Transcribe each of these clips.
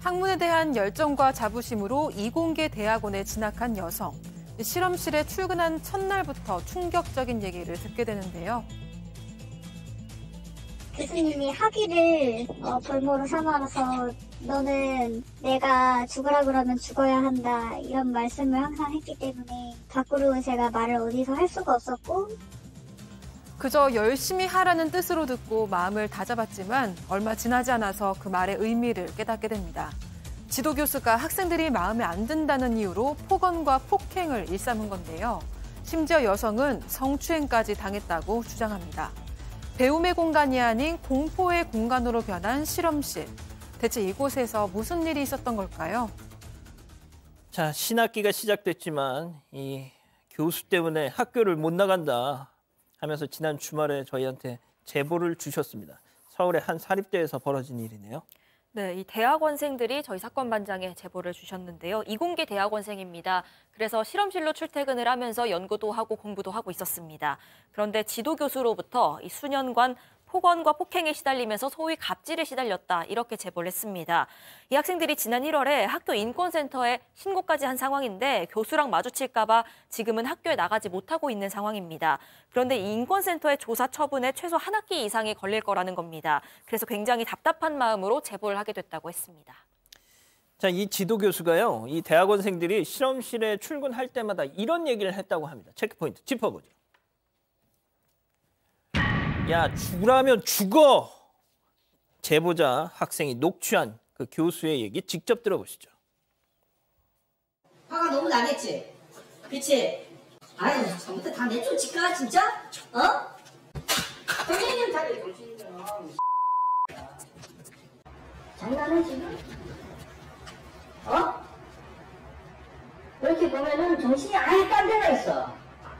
학문에 대한 열정과 자부심으로 이공계 대학원에 진학한 여성. 실험실에 출근한 첫날부터 충격적인 얘기를 듣게 되는데요. 교수님이 학위를 어, 볼모로 삼아서 너는 내가 죽으라 그러면 죽어야 한다 이런 말씀을 항상 했기 때문에 밖으로 제가 말을 어디서 할 수가 없었고 그저 열심히 하라는 뜻으로 듣고 마음을 다잡았지만 얼마 지나지 않아서 그 말의 의미를 깨닫게 됩니다. 지도 교수가 학생들이 마음에 안 든다는 이유로 폭언과 폭행을 일삼은 건데요. 심지어 여성은 성추행까지 당했다고 주장합니다. 배움의 공간이 아닌 공포의 공간으로 변한 실험실. 대체 이곳에서 무슨 일이 있었던 걸까요? 자, 신학기가 시작됐지만 이 교수 때문에 학교를 못 나간다 하면서 지난 주말에 저희한테 제보를 주셨습니다. 서울의 한 사립대에서 벌어진 일이네요. 네, 이 대학원생들이 저희 사건 반장에 제보를 주셨는데요. 이공계 대학원생입니다. 그래서 실험실로 출퇴근을 하면서 연구도 하고 공부도 하고 있었습니다. 그런데 지도 교수로부터 이 수년간 폭언과 폭행에 시달리면서 소위 갑질에 시달렸다 이렇게 제보를 했습니다. 이 학생들이 지난 1월에 학교 인권센터에 신고까지 한 상황인데 교수랑 마주칠까 봐 지금은 학교에 나가지 못하고 있는 상황입니다. 그런데 이 인권센터의 조사 처분에 최소 한 학기 이상이 걸릴 거라는 겁니다. 그래서 굉장히 답답한 마음으로 제보를 하게 됐다고 했습니다. 자, 이 지도 교수가요. 이 대학원생들이 실험실에 출근할 때마다 이런 얘기를 했다고 합니다. 체크포인트 짚어보죠. 야, 죽으라면 죽어! 제보자 학생이 녹취한 그 교수의 얘기 직접 들어보시죠. 화가 너무 나겠지? 그치? 아유, 처음부터 다 내쫓 직가 진짜? 어? 선생님 자리. 장난해 지금? 어? 그렇게 보면은 정신이 아예 딴 데가 있어.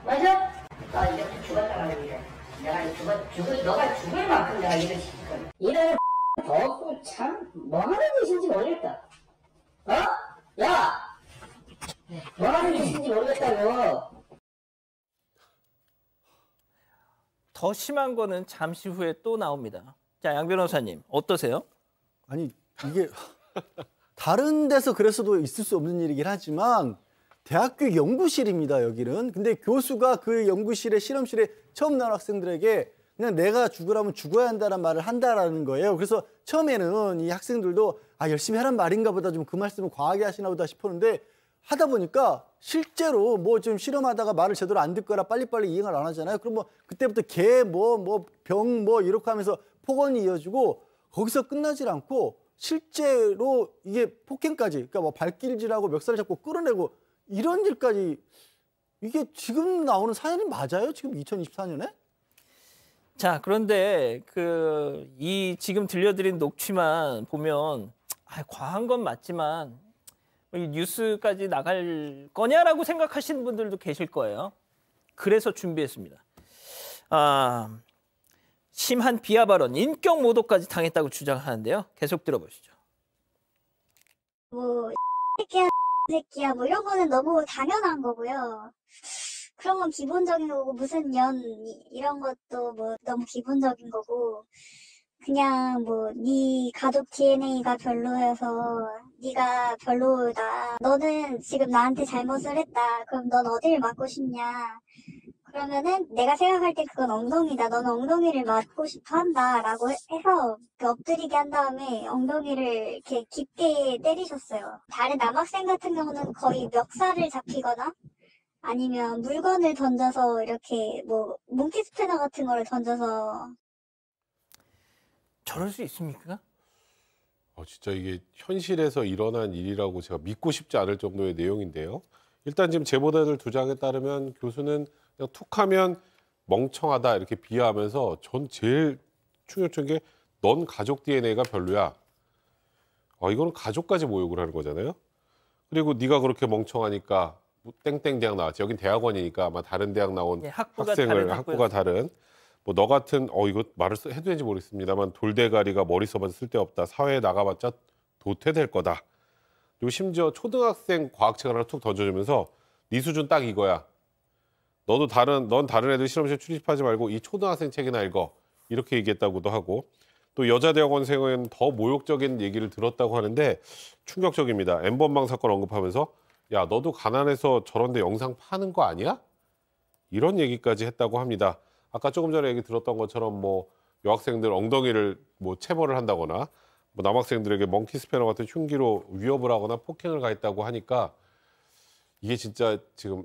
맞아? 나 이제 죽었다 말이야. 내가 죽을, 죽을, 너가 죽을 만큼 내가 일을 시킬 거야. 일을 더 참, 뭐 하는 짓인지 모르겠다. 어? 야! 뭐 하는 짓인지 모르겠다고. 더 심한 거는 잠시 후에 또 나옵니다. 자, 양 변호사님, 어떠세요? 아니, 이게 다른 데서 그래서도 있을 수 없는 일이긴 하지만 대학교 연구실입니다, 여기는. 근데 교수가 그 연구실에 실험실에 처음 나온 학생들에게 그냥 내가 죽으라면 죽어야 한다는 말을 한다라는 거예요. 그래서 처음에는 이 학생들도 아, 열심히 하란 말인가 보다 좀 그 말씀을 과하게 하시나 보다 싶었는데 하다 보니까 실제로 뭐 좀 실험하다가 말을 제대로 안 듣거나 빨리빨리 이행을 안 하잖아요. 그럼 뭐 그때부터 개 뭐 뭐 병 뭐 이렇게 하면서 폭언이 이어지고 거기서 끝나질 않고 실제로 이게 폭행까지 그러니까 뭐 발길질하고 멱살 잡고 끌어내고 이런 일까지 이게 지금 나오는 사연이 맞아요? 지금 2024년에? 자, 그런데 그 이 지금 들려드린 녹취만 보면 아, 과한 건 맞지만 이 뉴스까지 나갈 거냐라고 생각하시는 분들도 계실 거예요. 그래서 준비했습니다. 아, 심한 비하 발언, 인격 모독까지 당했다고 주장하는데요. 계속 들어보시죠. 뭐 새끼야 뭐 이런 거는 너무 당연한 거고요. 그런 건 기본적인 거고 무슨 연 이런 것도 뭐 너무 기본적인 거고 그냥 뭐 네 가족 DNA가 별로여서 네가 별로다. 너는 지금 나한테 잘못을 했다. 그럼 넌 어디를 맞고 싶냐? 그러면은 내가 생각할 때 그건 엉덩이다. 넌 엉덩이를 맞고 싶어 한다. 라고 해서 그 엎드리게 한 다음에 엉덩이를 이렇게 깊게 때리셨어요. 다른 남학생 같은 경우는 거의 멱살을 잡히거나 아니면 물건을 던져서 이렇게 뭐 몽키 스패너 같은 거를 던져서 저럴 수 있습니까? 어, 진짜 이게 현실에서 일어난 일이라고 제가 믿고 싶지 않을 정도의 내용인데요. 일단 지금 제보자들 두 장에 따르면 교수는 그냥 툭하면 멍청하다 이렇게 비하하면서 전 제일 충격적인 게 넌 가족 DNA가 별로야. 어, 이거는 가족까지 모욕을 하는 거잖아요. 그리고 네가 그렇게 멍청하니까 뭐 땡땡 대학 나왔지. 여긴 대학원이니까 아마 다른 대학 나온 예, 학부가 학생을 다른 학부가 다른 뭐 너 같은 어 이거 말을 써- 해도 되는지 모르겠습니다만 돌대가리가 머리 써봐도 쓸데없다. 사회에 나가봤자 도태될 거다. 그리고 심지어 초등학생 과학책 하나 툭 던져주면서 네 수준 딱 이거야. 너도 다른 넌 다른 애들 실험실 출입하지 말고 이 초등학생 책이나 읽어. 이렇게 얘기했다고도 하고 또 여자 대학원생은 더 모욕적인 얘기를 들었다고 하는데 충격적입니다. 엠번방 사건 언급하면서 야 너도 가난해서 저런데 영상 파는 거 아니야? 이런 얘기까지 했다고 합니다. 아까 조금 전에 얘기 들었던 것처럼 뭐 여학생들 엉덩이를 뭐 체벌을 한다거나 뭐 남학생들에게 멍키 스패너 같은 흉기로 위협을 하거나 폭행을 가했다고 하니까 이게 진짜 지금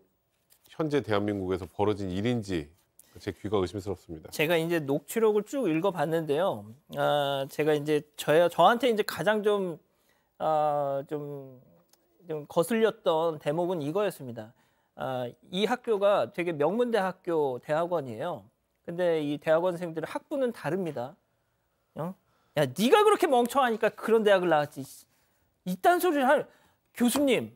현재 대한민국에서 벌어진 일인지 제 귀가 의심스럽습니다. 제가 이제 녹취록을 쭉 읽어봤는데요. 아, 제가 이제 저 저한테 이제 가장 좀, 아, 좀, 좀 거슬렸던 대목은 이거였습니다. 아, 이 학교가 되게 명문대 학교 대학원이에요. 근데 이 대학원생들 학부는 다릅니다. 어? 야, 네가 그렇게 멍청하니까 그런 대학을 나왔지. 이딴 소리를 할 교수님,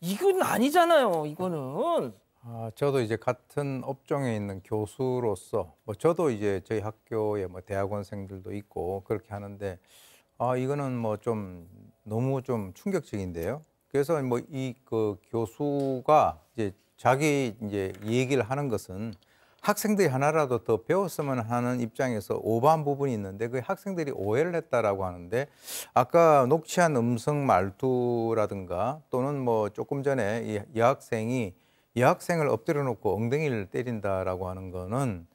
이건 아니잖아요. 이거는. 아, 저도 이제 같은 업종에 있는 교수로서 뭐 저도 이제 저희 학교에 뭐 대학원생들도 있고 그렇게 하는데 아, 이거는 뭐 좀 너무 좀 충격적인데요. 그래서 뭐 이 그 교수가 이제 자기 이제 얘기를 하는 것은 학생들이 하나라도 더 배웠으면 하는 입장에서 오버한 부분이 있는데 그 학생들이 오해를 했다라고 하는데 아까 녹취한 음성 말투라든가 또는 뭐 조금 전에 이 여학생이 여학생을 엎드려 놓고 엉덩이를 때린다라고 하는 거는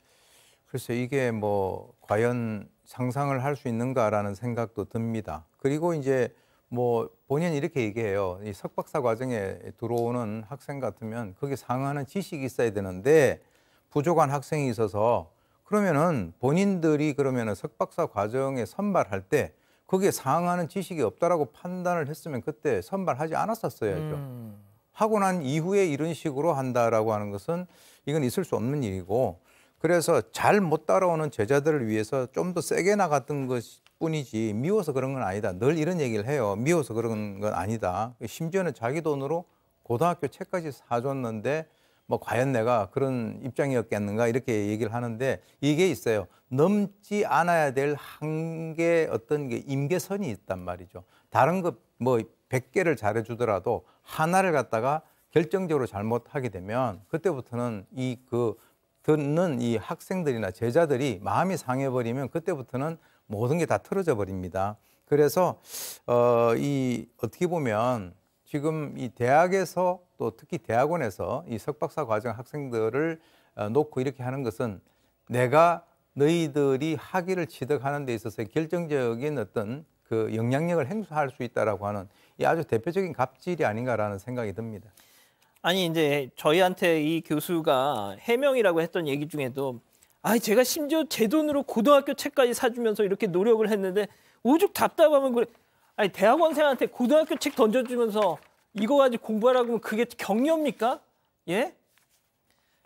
글쎄 이게 뭐 과연 상상을 할 수 있는가라는 생각도 듭니다. 그리고 이제 뭐 본인이 이렇게 얘기해요. 이 석박사 과정에 들어오는 학생 같으면 거기에 상하는 지식이 있어야 되는데 부족한 학생이 있어서 그러면은 본인들이 그러면은 석박사 과정에 선발할 때 거기에 상하는 지식이 없다라고 판단을 했으면 그때 선발하지 않았었어야죠. 음. 하고 난 이후에 이런 식으로 한다라고 하는 것은 이건 있을 수 없는 일이고 그래서 잘 못 따라오는 제자들을 위해서 좀 더 세게 나갔던 것 뿐이지 미워서 그런 건 아니다. 늘 이런 얘기를 해요. 미워서 그런 건 아니다. 심지어는 자기 돈으로 고등학교 책까지 사줬는데 뭐 과연 내가 그런 입장이었겠는가 이렇게 얘기를 하는데 이게 있어요. 넘지 않아야 될 한계 어떤 게 임계선이 있단 말이죠. 다른 거뭐 100개를 잘해주더라도 하나를 갖다가 결정적으로 잘못하게 되면 그때부터는 이 그 듣는 이 학생들이나 제자들이 마음이 상해버리면 그때부터는 모든 게 다 틀어져 버립니다. 그래서 어 이 어떻게 보면 지금 이 대학에서 또 특히 대학원에서 이 석박사 과정 학생들을 어, 놓고 이렇게 하는 것은 내가 너희들이 학위를 취득하는 데 있어서 결정적인 어떤 그 영향력을 행사할 수 있다라고 하는 이 아주 대표적인 갑질이 아닌가라는 생각이 듭니다. 아니 이제 저희한테 이 교수가 해명이라고 했던 얘기 중에도 아 제가 심지어 제 돈으로 고등학교 책까지 사주면서 이렇게 노력을 했는데 오죽 답답하면 그래. 아니 대학원생한테 고등학교 책 던져주면서 이거 가지고 공부하라고 하면 그게 격려입니까? 예?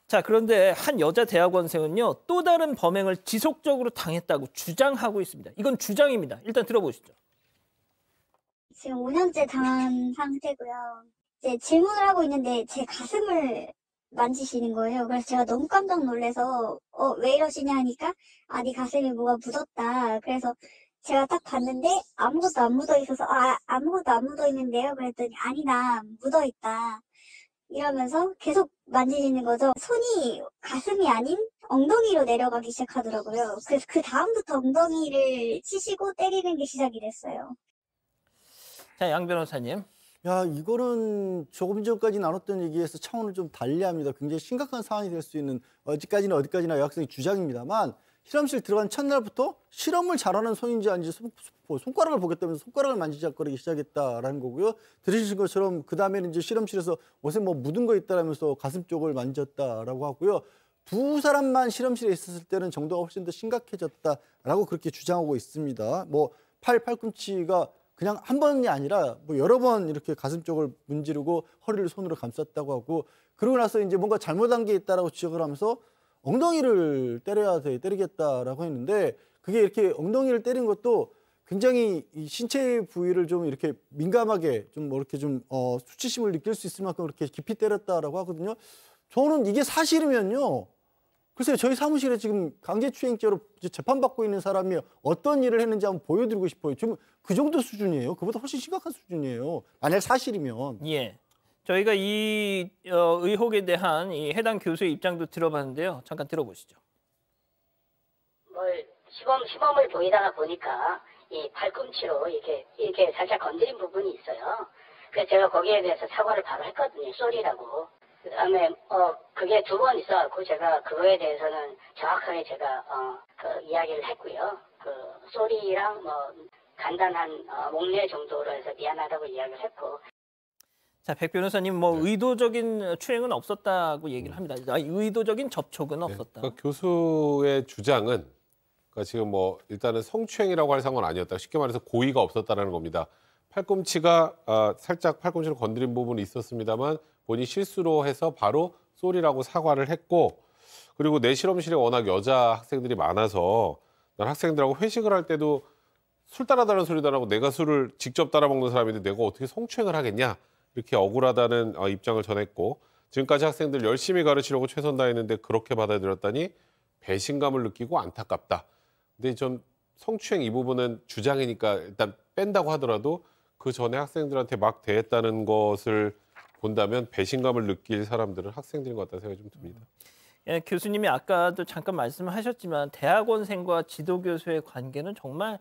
자 그런데 한 여자 대학원생은요 또 다른 범행을 지속적으로 당했다고 주장하고 있습니다. 이건 주장입니다. 일단 들어보시죠. 지금 5년째 당한 상태고요. 이제 질문을 하고 있는데 제 가슴을 만지시는 거예요. 그래서 제가 너무 깜짝 놀라서 어, 왜 이러시냐 하니까 아, 네 가슴에 뭐가 묻었다. 그래서 제가 딱 봤는데 아무것도 안 묻어 있어서 아, 아무것도 안 묻어 있는데요. 그랬더니 아니다. 묻어 있다. 이러면서 계속 만지시는 거죠. 손이 가슴이 아닌 엉덩이로 내려가기 시작하더라고요. 그래서 그 다음부터 엉덩이를 치시고 때리는 게 시작이 됐어요. 자 양 변호사님. 야, 이거는 조금 전까지 나눴던 얘기에서 차원을 좀 달리합니다. 굉장히 심각한 상황이 될 수 있는 어디까지나 어디까지나 여학생의 주장입니다만 실험실 들어간 첫날부터 실험을 잘하는 손인지 아닌지 손, 손가락을 보겠다면서 손가락을 만지작거리기 시작했다라는 거고요. 들으신 것처럼 그 다음에는 이제 실험실에서 옷에 뭐 묻은 거 있다라면서 가슴 쪽을 만졌다라고 하고요. 두 사람만 실험실에 있었을 때는 정도가 훨씬 더 심각해졌다라고 그렇게 주장하고 있습니다. 뭐 팔 팔꿈치가 그냥 한 번이 아니라 뭐 여러 번 이렇게 가슴 쪽을 문지르고 허리를 손으로 감쌌다고 하고 그러고 나서 이제 뭔가 잘못한 게 있다라고 지적을 하면서 엉덩이를 때려야 돼 때리겠다라고 했는데 그게 이렇게 엉덩이를 때린 것도 굉장히 이 신체 부위를 좀 이렇게 민감하게 좀 뭐 이렇게 좀 어, 수치심을 느낄 수 있을 만큼 이렇게 깊이 때렸다라고 하거든요. 저는 이게 사실이면요. 글쎄요, 저희 사무실에 지금 강제추행죄로 재판받고 있는 사람이 어떤 일을 했는지 한번 보여드리고 싶어요. 지금 그 정도 수준이에요. 그보다 훨씬 심각한 수준이에요. 만약 사실이면. 예. 저희가 이 어, 의혹에 대한 이 해당 교수의 입장도 들어봤는데요. 잠깐 들어보시죠. 뭐 시범 시범을 보이다가 보니까 이 팔꿈치로 이렇게 이렇게 살짝 건드린 부분이 있어요. 그래서 제가 거기에 대해서 사과를 바로 했거든요. 쏘리라고. 그 다음에 어 그게 두 번 있어갖고 제가 그거에 대해서는 정확하게 제가 어 그 이야기를 했고요. 그 쏘리랑 뭐 간단한 어, 목례 정도로 해서 미안하다고 이야기를 했고 자, 백 변호사님 뭐 의도적인 추행은 없었다고 얘기를 합니다. 아, 의도적인 접촉은 네. 없었다. 그러니까 교수의 주장은 그러니까 지금 뭐 일단은 성추행이라고 할 상황은 아니었다. 쉽게 말해서 고의가 없었다라는 겁니다. 팔꿈치가 아, 살짝 팔꿈치를 건드린 부분이 있었습니다만 본인 실수로 해서 바로 쏘리라고 사과를 했고 그리고 내 실험실에 워낙 여자 학생들이 많아서 난 학생들하고 회식을 할 때도 술 따라다는 소리도 안 하고 내가 술을 직접 따라 먹는 사람인데 내가 어떻게 성추행을 하겠냐 이렇게 억울하다는 어, 입장을 전했고 지금까지 학생들 열심히 가르치려고 최선 다했는데 그렇게 받아들였다니 배신감을 느끼고 안타깝다. 근데 전 성추행 이 부분은 주장이니까 일단 뺀다고 하더라도 그 전에 학생들한테 막 대했다는 것을 본다면 배신감을 느낄 사람들은 학생들인 것 같다는 생각이 좀 듭니다. 예, 교수님이 아까도 잠깐 말씀하셨지만 대학원생과 지도교수의 관계는 정말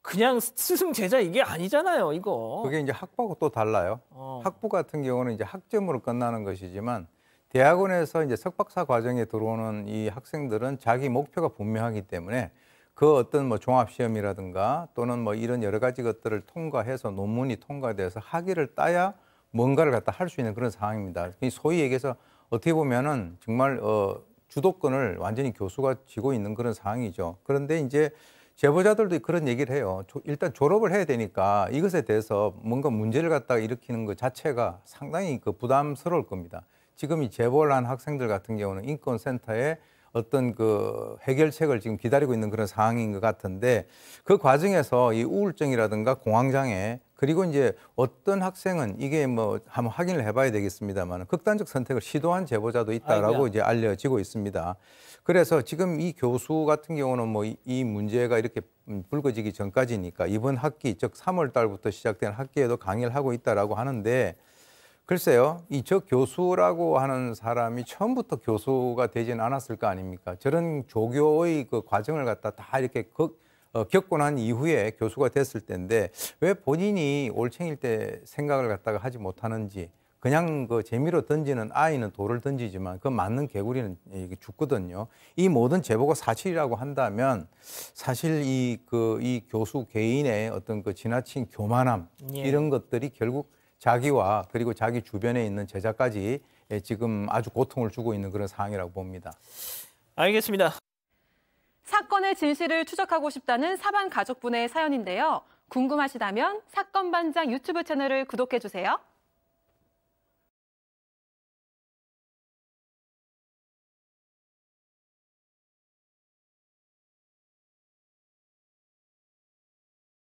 그냥 스승 제자 이게 아니잖아요, 이거. 그게 이제 학부하고 또 달라요. 어. 학부 같은 경우는 이제 학점으로 끝나는 것이지만 대학원에서 이제 석박사 과정에 들어오는 이 학생들은 자기 목표가 분명하기 때문에 그 어떤 뭐 종합 시험이라든가 또는 뭐 이런 여러 가지 것들을 통과해서 논문이 통과돼서 학위를 따야 뭔가를 갖다 할 수 있는 그런 상황입니다. 이 소위 얘기해서 어떻게 보면은 정말 어 주도권을 완전히 교수가 쥐고 있는 그런 상황이죠. 그런데 이제 제보자들도 그런 얘기를 해요. 조- 일단 졸업을 해야 되니까 이것에 대해서 뭔가 문제를 갖다가 일으키는 것 자체가 상당히 그 부담스러울 겁니다. 지금 이 제보를 한 학생들 같은 경우는 인권센터에 어떤 그 해결책을 지금 기다리고 있는 그런 상황인 것 같은데 그 과정에서 이 우울증이라든가 공황장애 그리고 이제 어떤 학생은 이게 뭐 한번 확인을 해봐야 되겠습니다만 극단적 선택을 시도한 제보자도 있다라고 아이고야. 이제 알려지고 있습니다. 그래서 지금 이 교수 같은 경우는 뭐 이 문제가 이렇게 음, 불거지기 전까지니까 이번 학기 즉 3월 달부터 시작된 학기에도 강의를 하고 있다라고 하는데 글쎄요, 이 저 교수라고 하는 사람이 처음부터 교수가 되지는 않았을 거 아닙니까? 저런 조교의 그 과정을 갖다 다 이렇게 겪, 어, 겪고 난 이후에 교수가 됐을 때인데 왜 본인이 올챙일 때 생각을 갖다가 하지 못하는지 그냥 그 재미로 던지는 아이는 돌을 던지지만 그 맞는 개구리는 죽거든요. 이 모든 제보가 사실이라고 한다면 사실 이 그이 교수 개인의 어떤 그 지나친 교만함 예. 이런 것들이 결국 자기와 그리고 자기 주변에 있는 제자까지 예, 지금 아주 고통을 주고 있는 그런 상황이라고 봅니다. 알겠습니다. 사건의 진실을 추적하고 싶다는 사반 가족분의 사연인데요. 궁금하시다면 사건 반장 유튜브 채널을 구독해 주세요.